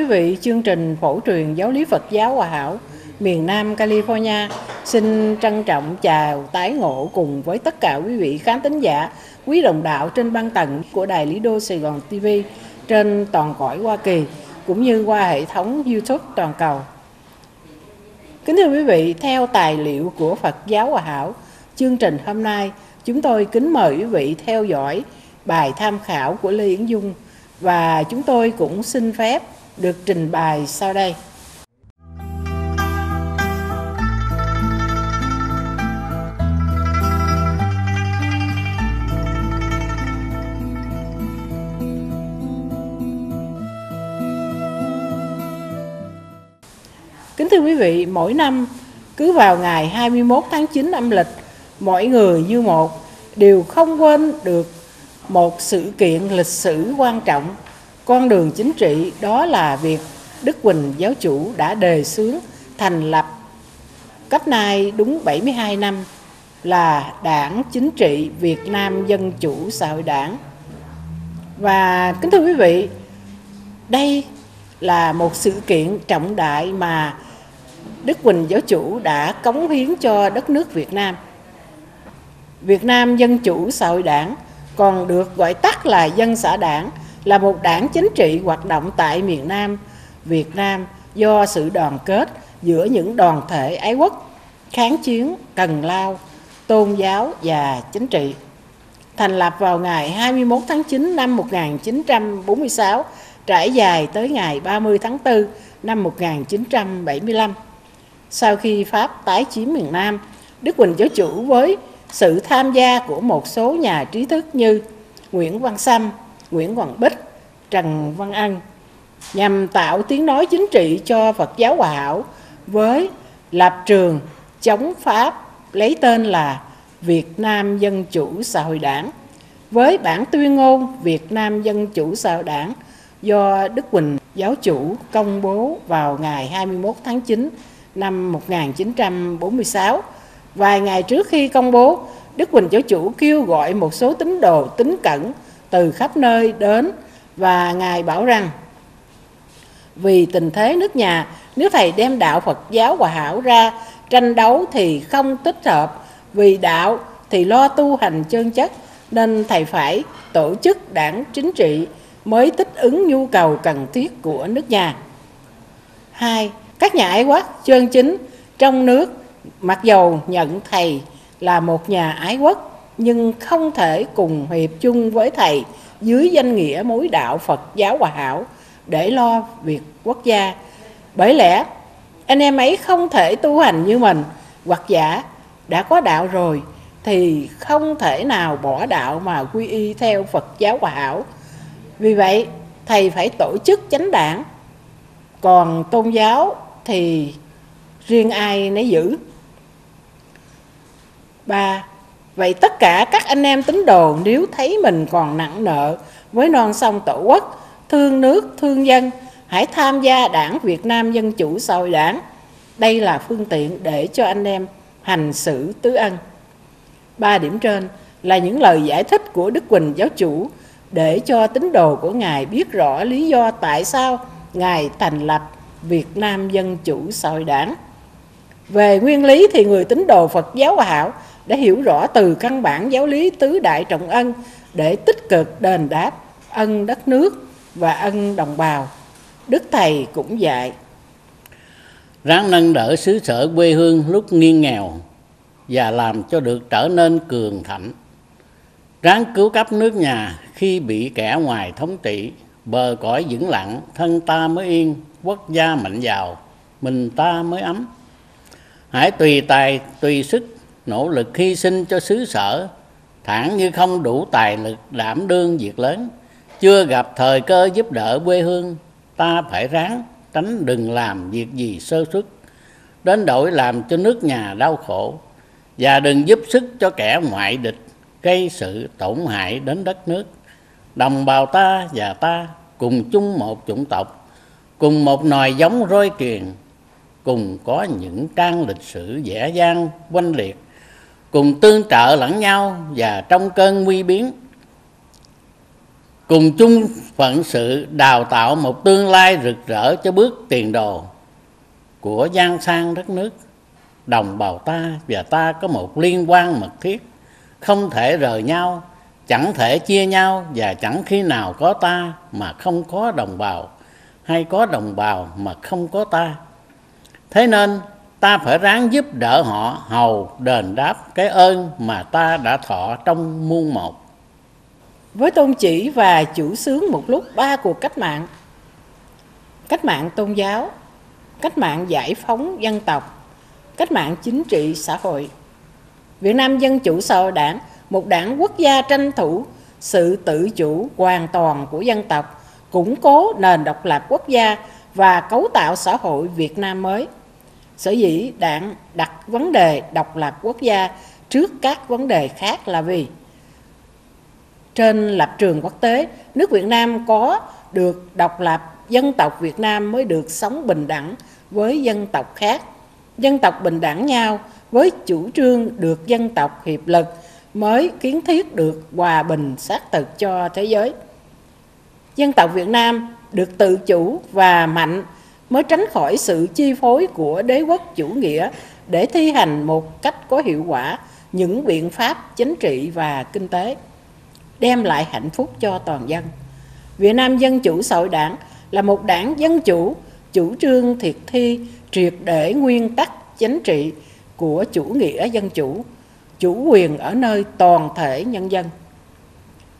Quý vị, chương trình phổ truyền giáo lý Phật giáo Hòa Hảo miền Nam California xin trân trọng chào tái ngộ cùng với tất cả quý vị khán thính giả, quý đồng đạo trên băng tầng của Đài Lý Đô Sài Gòn TV trên toàn cõi Hoa Kỳ cũng như qua hệ thống YouTube toàn cầu. Kính thưa quý vị, theo tài liệu của Phật giáo Hòa Hảo, chương trình hôm nay chúng tôi kính mời quý vị theo dõi bài tham khảo của Lê Yến Dung và chúng tôi cũng xin phép được trình bày sau đây. Kính thưa quý vị, mỗi năm cứ vào ngày 21 tháng 9 âm lịch, mỗi người như một đều không quên được một sự kiện lịch sử quan trọng con đường chính trị đó là việc Đức Quỳnh giáo chủ đã đề xướng thành lập cách nay đúng 72 năm là Đảng Chính trị Việt Nam Dân Chủ Xã hội Đảng. Và kính thưa quý vị, đây là một sự kiện trọng đại mà Đức Quỳnh giáo chủ đã cống hiến cho đất nước Việt Nam. Việt Nam Dân Chủ Xã hội Đảng còn được gọi tắt là Dân xã Đảng là một đảng chính trị hoạt động tại miền Nam Việt Nam do sự đoàn kết giữa những đoàn thể ái quốc kháng chiến, cần lao, tôn giáo và chính trị. Thành lập vào ngày 21 tháng 9 năm 1946, trải dài tới ngày 30 tháng 4 năm 1975. Sau khi Pháp tái chiếm miền Nam, Đức Quỳnh Giáo Chủ với sự tham gia của một số nhà trí thức như Nguyễn Văn Sâm, Nguyễn Hoàng Bích, Trần Văn An nhằm tạo tiếng nói chính trị cho Phật giáo Hòa Hảo với lập trường chống Pháp lấy tên là Việt Nam Dân Chủ Xã hội Đảng với bản tuyên ngôn Việt Nam Dân Chủ Xã hội Đảng do Đức Quỳnh giáo chủ công bố vào ngày 21 tháng 9 năm 1946. Vài ngày trước khi công bố, Đức Quỳnh giáo chủ kêu gọi một số tín đồ tín cẩn từ khắp nơi đến và Ngài bảo rằng vì tình thế nước nhà, nếu Thầy đem đạo Phật giáo hòa hảo ra tranh đấu thì không tích hợp, vì đạo thì lo tu hành chân chất, nên Thầy phải tổ chức đảng chính trị mới thích ứng nhu cầu cần thiết của nước nhà. Hai, các nhà ái quốc chân chính trong nước mặc dầu nhận Thầy là một nhà ái quốc nhưng không thể cùng hiệp chung với Thầy dưới danh nghĩa mối đạo Phật giáo hòa hảo để lo việc quốc gia. Bởi lẽ anh em ấy không thể tu hành như mình hoặc giả đã có đạo rồi thì không thể nào bỏ đạo mà quy y theo Phật giáo hòa hảo. Vì vậy, thầy phải tổ chức chánh đảng. Còn tôn giáo thì riêng ai nấy giữ. Ba, Vậy tất cả các anh em tín đồ nếu thấy mình còn nặng nợ với non sông tổ quốc, thương nước, thương dân, hãy tham gia đảng Việt Nam Dân Chủ Xã hội đảng. Đây là phương tiện để cho anh em hành xử tứ ân. Ba điểm trên là những lời giải thích của Đức Quỳnh giáo chủ để cho tín đồ của Ngài biết rõ lý do tại sao Ngài thành lập Việt Nam Dân Chủ Xã hội đảng. Về nguyên lý thì người tín đồ Phật giáo Hảo đã hiểu rõ từ căn bản giáo lý tứ đại trọng ân để tích cực đền đáp ân đất nước và ân đồng bào. Đức Thầy cũng dạy. Ráng nâng đỡ xứ sở quê hương lúc nghiêng nghèo và làm cho được trở nên cường thạnh. Ráng cứu cấp nước nhà khi bị kẻ ngoài thống trị, bờ cõi vững lặng, thân ta mới yên, quốc gia mạnh giàu, mình ta mới ấm. Hãy tùy tài, tùy sức nỗ lực hy sinh cho xứ sở. Thẳng như không đủ tài lực đảm đương việc lớn. Chưa gặp thời cơ giúp đỡ quê hương, ta phải ráng, tránh đừng làm việc gì sơ xuất đến đổi làm cho nước nhà đau khổ. Và đừng giúp sức cho kẻ ngoại địch, gây sự tổn hại đến đất nước. Đồng bào ta và ta cùng chung một chủng tộc, cùng một nòi giống roi truyền cùng có những trang lịch sử dễ vang oanh liệt cùng tương trợ lẫn nhau và trong cơn nguy biến. Cùng chung phận sự đào tạo một tương lai rực rỡ cho bước tiền đồ của gian sang đất nước. Đồng bào ta và ta có một liên quan mật thiết, không thể rời nhau, chẳng thể chia nhau và chẳng khi nào có ta mà không có đồng bào, hay có đồng bào mà không có ta. Thế nên ta phải ráng giúp đỡ họ, hầu đền đáp cái ơn mà ta đã thọ trong muôn một. Với tôn chỉ và chủ sướng một lúc ba cuộc cách mạng cách mạng tôn giáo, cách mạng giải phóng dân tộc, cách mạng chính trị xã hội. Việt nam dân chủ xã hội đảng, một đảng quốc gia tranh thủ sự tự chủ hoàn toàn của dân tộc, củng cố nền độc lập quốc gia và cấu tạo xã hội việt nam mới sở dĩ đảng đặt vấn đề độc lập quốc gia trước các vấn đề khác là vì trên lập trường quốc tế, nước việt nam có được độc lập, dân tộc việt nam mới được sống bình đẳng với dân tộc khác. Dân tộc bình đẳng nhau với chủ trương được dân tộc hiệp lực mới kiến thiết được hòa bình xác thực cho thế giới. Dân tộc việt nam được tự chủ và mạnh mới tránh khỏi sự chi phối của đế quốc chủ nghĩa để thi hành một cách có hiệu quả những biện pháp chính trị và kinh tế, đem lại hạnh phúc cho toàn dân. Việt nam dân chủ xã hội đảng là một đảng dân chủ chủ trương thiệt thi, triệt để nguyên tắc chính trị của chủ nghĩa dân chủ chủ quyền ở nơi toàn thể nhân dân,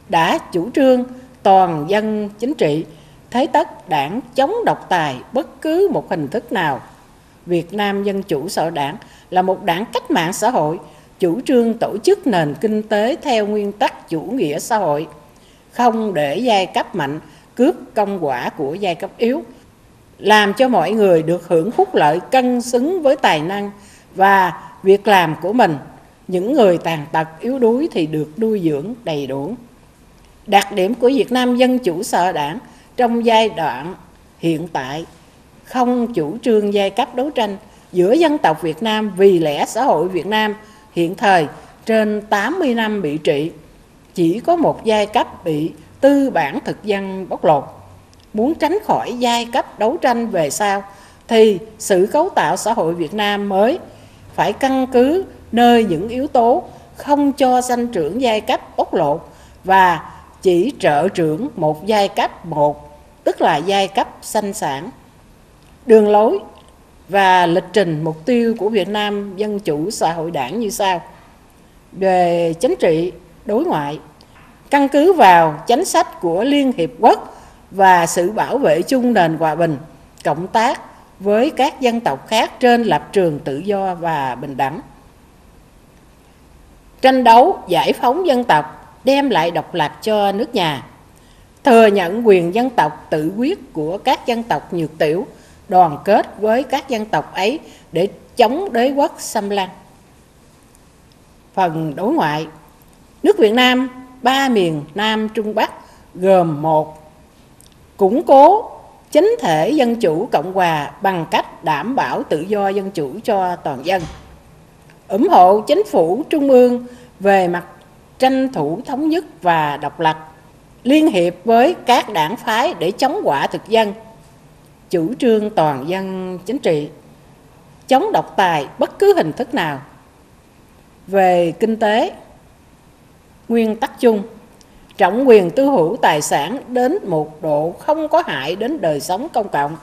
đã chủ trương toàn dân chính trị thế tất đảng chống độc tài bất cứ một hình thức nào. Việt nam dân chủ xã hội đảng là một đảng cách mạng xã hội, chủ trương tổ chức nền kinh tế theo nguyên tắc chủ nghĩa xã hội. Không để giai cấp mạnh cướp công quả của giai cấp yếu, làm cho mọi người được hưởng phúc lợi cân xứng với tài năng và việc làm của mình. Những người tàn tật yếu đuối thì được nuôi dưỡng đầy đủ. Đặc điểm của việt nam dân chủ xã hội đảng trong giai đoạn hiện tại không chủ trương giai cấp đấu tranh giữa dân tộc Việt Nam vì lẽ xã hội Việt Nam, hiện thời trên 80 năm bị trị, chỉ có một giai cấp bị tư bản thực dân bóc lột. Muốn tránh khỏi giai cấp đấu tranh về sau thì sự cấu tạo xã hội Việt Nam mới phải căn cứ nơi những yếu tố không cho sanh trưởng giai cấp bóc lột và chỉ trợ trưởng một giai cấp một tức là giai cấp sanh sản đường lối và lịch trình mục tiêu của Việt Nam Dân Chủ Xã hội Đảng như sau. Về chính trị đối ngoại, căn cứ vào chính sách của Liên Hiệp Quốc và sự bảo vệ chung nền hòa bình, cộng tác với các dân tộc khác trên lập trường tự do và bình đẳng. Tranh đấu giải phóng dân tộc đem lại độc lập cho nước nhà, thừa nhận quyền dân tộc tự quyết của các dân tộc nhược tiểu – đoàn kết với các dân tộc ấy để chống đế quốc xâm lăng. Phần đối ngoại, nước Việt Nam, ba miền Nam Trung Bắc gồm một củng cố chính thể dân chủ cộng hòa bằng cách đảm bảo tự do dân chủ cho toàn dân. Ủng hộ chính phủ trung ương về mặt tranh thủ thống nhất và độc lập liên hiệp với các đảng phái để chống quả thực dân, chủ trương toàn dân chính trị, chống độc tài bất cứ hình thức nào. Về kinh tế, nguyên tắc chung, trọng quyền tư hữu tài sản đến một độ không có hại đến đời sống công cộng.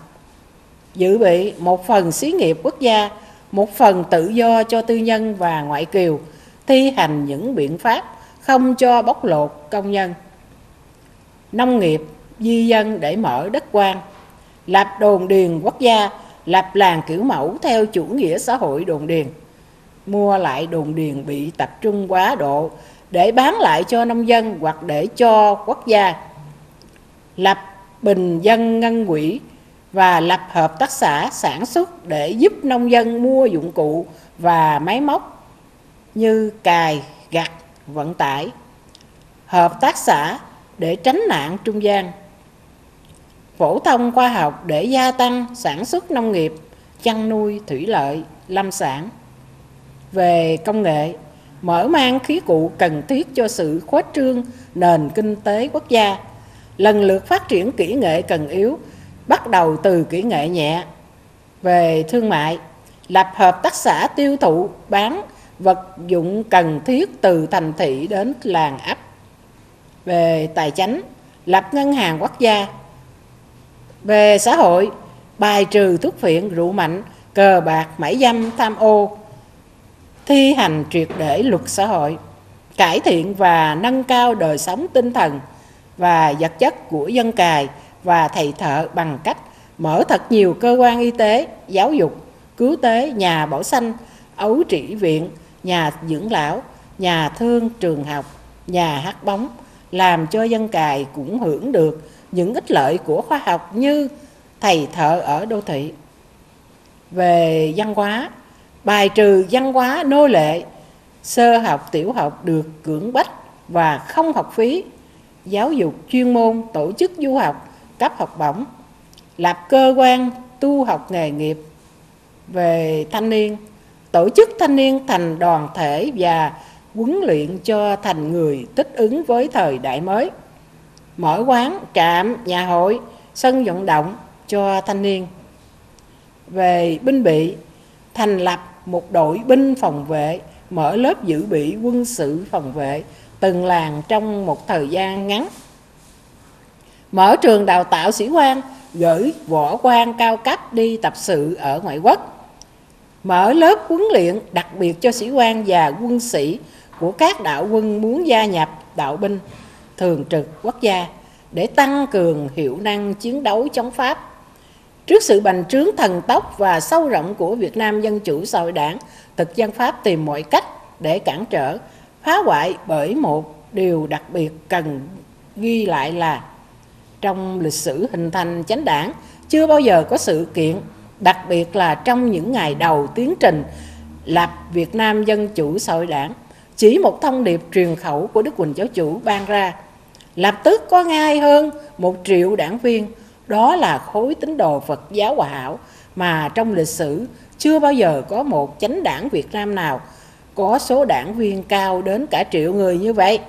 Dự bị một phần xí nghiệp quốc gia, một phần tự do cho tư nhân và ngoại kiều, thi hành những biện pháp không cho bóc lột công nhân nông nghiệp di dân để mở đất quan lập đồn điền quốc gia, lập làng kiểu mẫu theo chủ nghĩa xã hội đồn điền. Mua lại đồn điền bị tập trung quá độ để bán lại cho nông dân hoặc để cho quốc gia. Lập bình dân ngân quỹ và lập hợp tác xã sản xuất để giúp nông dân mua dụng cụ và máy móc như cài, gặt, vận tải. Hợp tác xã để tránh nạn trung gian phổ thông khoa học để gia tăng sản xuất nông nghiệp, chăn nuôi, thủy lợi, lâm sản. Về công nghệ, mở mang khí cụ cần thiết cho sự khuếch trương nền kinh tế quốc gia, lần lượt phát triển kỹ nghệ cần yếu, bắt đầu từ kỹ nghệ nhẹ về thương mại, lập hợp tác xã tiêu thụ bán vật dụng cần thiết từ thành thị đến làng ấp. Về tài chính, lập ngân hàng quốc gia. Về xã hội, bài trừ thuốc phiện, rượu mạnh, cờ bạc, mãi dâm, tham ô, thi hành triệt để luật xã hội, cải thiện và nâng cao đời sống tinh thần và vật chất của dân cài và thầy thợ bằng cách mở thật nhiều cơ quan y tế, giáo dục, cứu tế, nhà bảo sanh, ấu trị viện, nhà dưỡng lão, nhà thương trường học, nhà hát bóng, làm cho dân cài cũng hưởng được những ích lợi của khoa học như thầy thợ ở đô thị. Về văn hóa, bài trừ văn hóa nô lệ, sơ học, tiểu học được cưỡng bách và không học phí, giáo dục chuyên môn, tổ chức du học, cấp học bổng, lập cơ quan tu học nghề nghiệp về thanh niên, tổ chức thanh niên thành đoàn thể và huấn luyện cho thành người thích ứng với thời đại mới. Mở quán, trạm, nhà hội, sân vận động cho thanh niên. Về binh bị, thành lập một đội binh phòng vệ, mở lớp dự bị quân sự phòng vệ từng làng trong một thời gian ngắn. Mở trường đào tạo sĩ quan, gửi võ quan cao cấp đi tập sự ở ngoại quốc. Mở lớp huấn luyện đặc biệt cho sĩ quan và quân sĩ của các đạo quân muốn gia nhập đạo binh thường trực quốc gia để tăng cường hiệu năng chiến đấu chống Pháp. Trước sự bành trướng thần tốc và sâu rộng của Việt Nam Dân Chủ Xã hội Đảng, thực dân Pháp tìm mọi cách để cản trở, phá hoại bởi một điều đặc biệt cần ghi lại là trong lịch sử hình thành chánh đảng chưa bao giờ có sự kiện, đặc biệt là trong những ngày đầu tiến trình lập Việt Nam Dân Chủ Xã hội Đảng chỉ một thông điệp truyền khẩu của Đức Quỳnh Giáo Chủ ban ra, lập tức có ngay hơn một triệu đảng viên, đó là khối tín đồ Phật giáo Hòa Hảo mà trong lịch sử chưa bao giờ có một chánh đảng Việt Nam nào có số đảng viên cao đến cả triệu người như vậy.